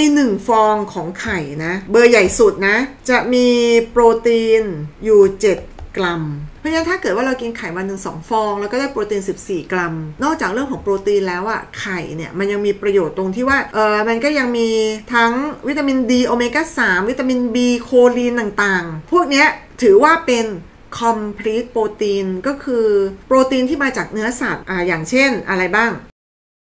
ในหนึ่งฟองของไข่นะ เบอร์ใหญ่สุดนะ จะมีโปรตีนอยู่ 7 กรัม เพราะฉะนั้นถ้าเกิดว่าเรากินไข่วันหนึ่งสองฟอง แล้วก็ได้โปรตีน 14 กรัม นอกจากเรื่องของโปรตีนแล้วอะไข่เนี่ยมันยังมีประโยชน์ตรงที่ว่าเออมันก็ยังมีทั้งวิตามินดีโอเมก้า 3 วิตามิน B โคลีนต่างๆ พวกเนี้ยถือว่าเป็น complete โปรตีนก็คือโปรตีนที่มาจากเนื้อสัตว์อ่าอย่างเช่นอะไรบ้าง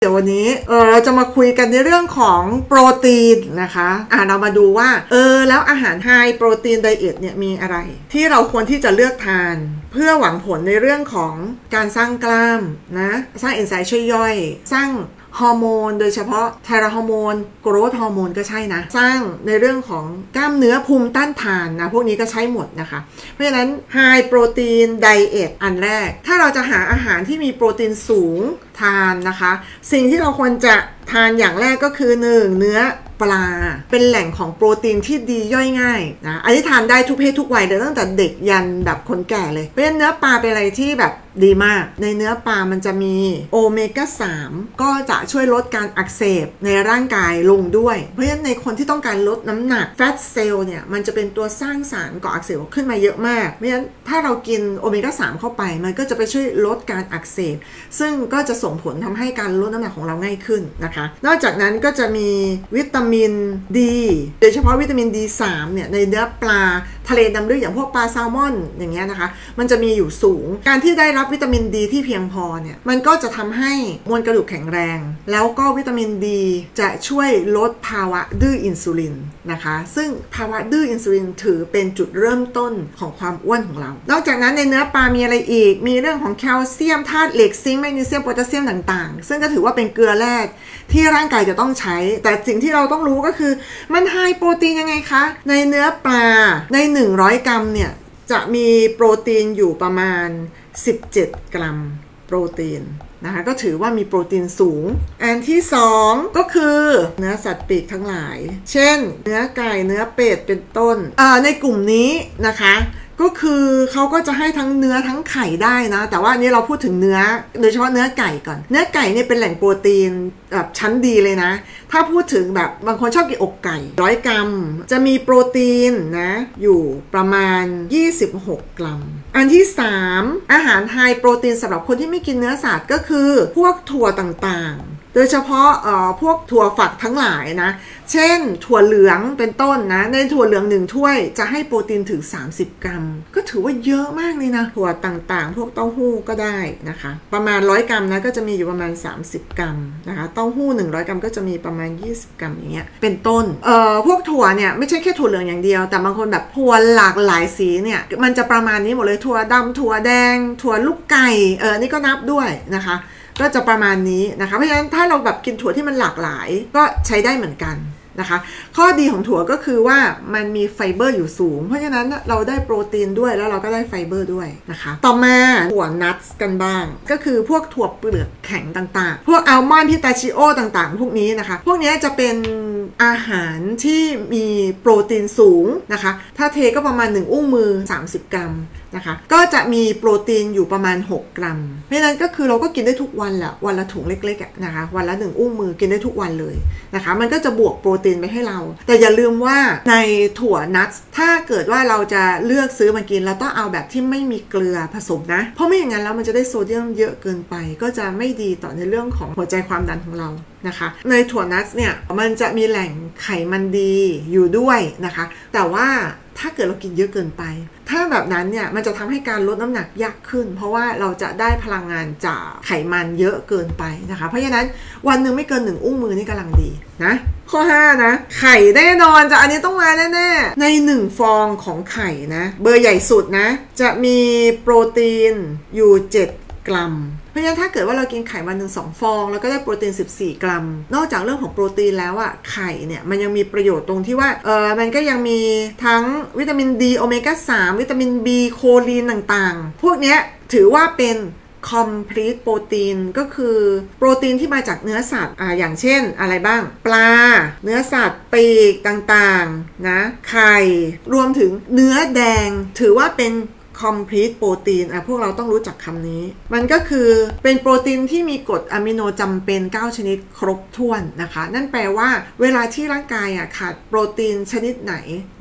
ดี๋ยววันนี้เออเราจะมาคุยกันในเรื่องของโปรตีนนะคะอ่าเรามาดูว่าเออแล้วอาหาร high protein diet เนี่ยมีอะไร ที่เราควรที่จะเลือกทาน เพื่อหวังผลในเรื่องของการสร้างกล้ามนะสร้างเอนไซม์ช่วยย่อย สร้าง ฮอร์โมน โดยเฉพาะไทรอยด์ฮอร์โมน growth hormone ก็ใช่นะ สร้างในเรื่องของกล้ามเนื้อภูมิต้านทานนะ พวกนี้ก็ใช้หมดนะคะ เพราะฉะนั้น high protein diet อันแรก ถ้าเราจะหาอาหารที่มีโปรตีนสูงทานนะคะ สิ่งที่เราควรจะทานอย่างแรกก็คือ 1. เนื้อปลา เป็นแหล่งของโปรตีนที่ดีย่อยง่ายนะอันนี้ทานได้ทุกเพศทุกวัยเลยตั้งแต่เด็กยันแบบคนแก่เลยเพราะฉะนั้นเนื้อปลาเป็นอะไรที่แบบ ดีมาก ในเนื้อปลามันจะมีโอเมก้า 3 ก็จะช่วยลดการอักเสบในร่างกายลงด้วย เพราะฉะนั้นในคนที่ต้องการลดน้ำหนักแฟตเซลล์เนี่ย มันจะเป็นตัวสร้างสารก่ออักเสบขึ้นมาเยอะมาก เพราะฉะนั้นถ้าเรากินโอเมก้า 3 เข้าไป มันก็จะไปช่วยลดการอักเสบ ซึ่งก็จะส่งผลทำให้การลดน้ำหนักของเราง่ายขึ้นนะคะ นอกจากนั้นก็จะมีวิตามินดีโดยเฉพาะวิตามิน D3 เนี่ยในเนื้อปลาทะเลดำลึกอย่างพวกปลาแซลมอนอย่างเงี้ยนะคะ มันจะมีอยู่สูง การที่ได้รับวิตามินดีที่เพียงพอเนี่ย มันก็จะทำให้มวลกระดูกแข็งแรง แล้วก็วิตามินดีจะช่วยลดภาวะดื้ออินซูลินนะคะ ซึ่งภาวะดื้ออินซูลินถือเป็นจุดเริ่มต้นของความอ้วนของเรา นอกจากนั้นในเนื้อปลามีอะไรอีก มีเรื่องของแคลเซียมธาตุเหล็กซิงค์แมกนีเซียมโพแทสเซียมต่างๆ ซึ่งก็ถือว่าเป็นเกลือแร่ที่ร่างกายจะต้องใช้ แต่สิ่งที่เราต้องรู้ก็คือ มันไฮโปรตีนยังไงคะ ในเนื้อปลา ใน100 กรัมเนี่ย จะมีโปรตีนอยู่ประมาณ 17 กรัมโปรตีนนะคะก็ถือว่ามีโปรตีนสูง อันที่ 2 ก็คือเนื้อสัตว์ปีกทั้งหลาย เช่น เนื้อไก่เนื้อเป็ดเป็นต้นในกลุ่มนี้นะคะ ก็คือเขาก็จะให้ทั้งเนื้อทั้งไข่ได้นะ แต่ว่านนี้เราพูดถึงเนื้อ โดยเฉพาะเนื้อไก่ก่อน เนื้อไก่เนี่ยเป็นแหล่งโปรตีนแบบชั้นดีเลยนะ ถ้าพูดถึงแบบบางคนชอบกินอกไก่ร้อยกรัม จะมีโปรตีนนะ อยู่ประมาณ 26 กรัม อันที่ 3 อาหารไฮโปรตีนสำหรับคนที่ไม่กินเนื้อสัตว์ก็คือพวกถั่วต่างๆ โดยเฉพาะเอ่อพวกถั่วฝักทั้งหลายนะ เช่น ถั่วเหลืองเป็นต้นนะ ในถั่วเหลืองหนึ่งถ้วยจะให้โปรตีนถึง 30 กรัม ก็ถือว่าเยอะมากเลยนะ ถั่วต่างๆ พวกเต้าหู้ก็ได้นะคะ ประมาณ 100 กรัมนะก็จะมีอยู่ประมาณ 30 กรัมนะคะ เต้าหู้ 100 กรัมก็จะมีประมาณ 20 กรัมอย่างเงี้ย เป็นต้น เอ่อ พวกถั่วเนี่ยไม่ใช่แค่ถั่วเหลืองอย่างเดียว แต่บางคนแบบถั่วหลากหลายสีเนี่ย มันจะประมาณนี้หมดเลย ถั่วดำถั่วแดง ถั่วลูกไก่ เออ นี่ก็นับด้วยนะคะ ก็จะประมาณนี้นะคะ เพราะฉะนั้นถ้าเราแบบกินถั่วที่มันหลากหลายก็ใช้ได้เหมือนกัน นะคะ ข้อดีของถั่วก็คือว่ามันมีไฟเบอร์อยู่สูง เพราะฉะนั้นเราได้โปรตีนด้วยแล้วเราก็ได้ไฟเบอร์ด้วยนะคะ ต่อมาถั่ว nut กันบ้าง ก็คือพวกถั่วเปลือกแข็งต่างๆ พวกอัลมอนด์พิสตาชิโอต่างๆ พวกนี้นะคะ พวกนี้จะเป็นอาหารที่มีโปรตีนสูงนะคะ ถ้าเทก็ประมาณ 1 อุ้งมือ 30 กรัมนะคะ ก็จะมีโปรตีนอยู่ประมาณ 6 กรัม เพราะฉะนั้นก็คือเราก็กินได้ทุกวันแหละวันละถุงเล็กๆนะคะ วันละ 1 อุ้งมือกินได้ทุกวันเลยนะคะ มันก็จะบวกโปรตีนไปให้เรา แต่อย่าลืมว่าในถั่วนัทถ้าเกิดว่าเราจะเลือกซื้อมากินเราต้องเอาแบบที่ไม่มีเกลือผสมนะ เพราะไม่อย่างนั้นแล้วมันจะได้โซเดียมเยอะเกินไป ก็จะไม่ดีต่อในเรื่องของหัวใจความดันของเรา นะคะในถั่วนัทเนี่ยมันจะมีแหล่งไขมันดีอยู่ด้วยนะคะ แต่ว่าถ้าเกิดเรากินเยอะเกินไป ถ้าแบบนั้นเนี่ยมันจะทำให้การลดน้ำหนักยากขึ้น เพราะว่าเราจะได้พลังงานจากไขมันเยอะเกินไปนะคะ เพราะฉะนั้นวันหนึ่งไม่เกินหนึ่งอุ้งมือนี่กำลังดีนะ ข้อ 5 นะ ไข่แน่นอนจะอันนี้ต้องมาแน่ๆ ใน 1 ฟองของไข่นะ เบอร์ใหญ่สุดนะ จะมีโปรตีนอยู่ 7 กรัม เพราะฉะนั้นถ้าเกิดว่าเรากินไข่วันหนึ่งสองฟอง แล้วก็ได้โปรตีน 14 กรัม นอกจากเรื่องของโปรตีนแล้วอะไข่เนี่ยมันยังมีประโยชน์ตรงที่ว่าเออมันก็ยังมีทั้งวิตามินดีโอเมก้า3วิตามิน B โคลีนต่างๆ พวกเนี้ยถือว่าเป็น complete โปรตีนก็คือโปรตีนที่มาจากเนื้อสัตว์อ่าอย่างเช่นอะไรบ้าง ปลา เนื้อสัตว์ปีกต่างๆนะไข่รวมถึงเนื้อแดงถือว่าเป็น complete protein อะพวกเราต้องรู้จักคำนี้ มันก็คือเป็นโปรตีนที่มีกรดอะมิโนจำเป็น 9 ชนิดครบถ้วนนะคะ นั่นแปลว่าเวลาที่ร่างกายอะขาดโปรตีนชนิดไหน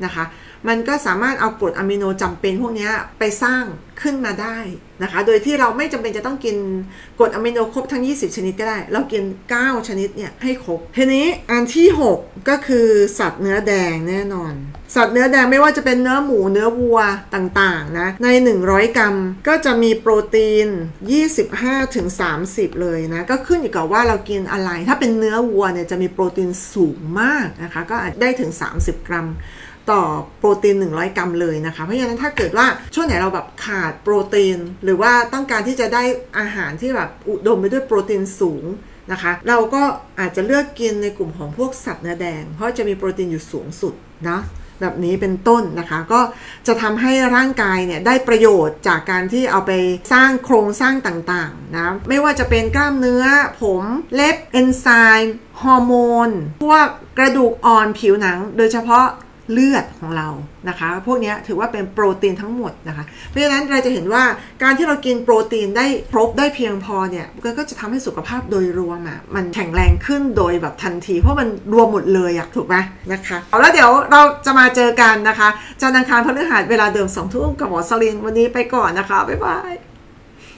นะคะ มันก็สามารถเอากรดอะมิโนจำเป็นพวกนี้ไปสร้างขึ้นมาได้นะคะ โดยที่เราไม่จำเป็นจะต้องกินกรดอะมิโนครบทั้ง 20 ชนิดก็ได้ เรากิน 9 ชนิดเนี่ยให้ครบ ทีนี้อันที่ 6 ก็คือสัตว์เนื้อแดงแน่นอน สัตว์เนื้อแดงไม่ว่าจะเป็นเนื้อหมูเนื้อวัวต่างๆนะ ใน 100 กรัมก็จะมีโปรตีน 25-30 เลยนะ ก็ขึ้นอยู่กับว่าเรากินอะไร ถ้าเป็นเนื้อวัวเนี่ยจะมีโปรตีนสูงมากนะคะ ก็อาจได้ถึง 30 กรัม ต่อโปรตีน 100 กรัมเลยนะคะ เพราะฉะนั้นถ้าเกิดว่าช่วงไหนเราแบบขาดโปรตีน หรือว่าต้องการที่จะได้อาหารที่แบบอุดมไปด้วยโปรตีนสูงนะคะ เราก็อาจจะเลือกกินในกลุ่มของพวกสัตว์เนื้อแดง เพราะจะมีโปรตีนอยู่สูงสุดนะแบบนี้เป็นต้นนะคะ ก็จะทำให้ร่างกายเนี่ยได้ประโยชน์จากการที่เอาไปสร้างโครงสร้างต่างๆนะไม่ว่าจะเป็นกล้ามเนื้อ ผมเล็บเอนไซม์ฮอร์โมนพวกกระดูกอ่อนผิวหนัง โดยเฉพาะ เลือดของเรานะคะ พวกนี้ถือว่าเป็นโปรตีนทั้งหมดนะคะ เพราะฉะนั้นเราจะเห็นว่าการที่เรากินโปรตีนได้ครบได้เพียงพอเนี่ยก็จะทำให้สุขภาพโดยรวมอะมันแข็งแรงขึ้นโดยแบบทันที เพราะมันรวมหมดเลยอะถูกไหมนะคะเอาแล้วเดี๋ยวเราจะมาเจอกันนะคะจันทร์อังคารพฤหัสเวลาเดิมสองทุ่มกับหมอสลินวันนี้ไปก่อนนะคะบ๊ายบาย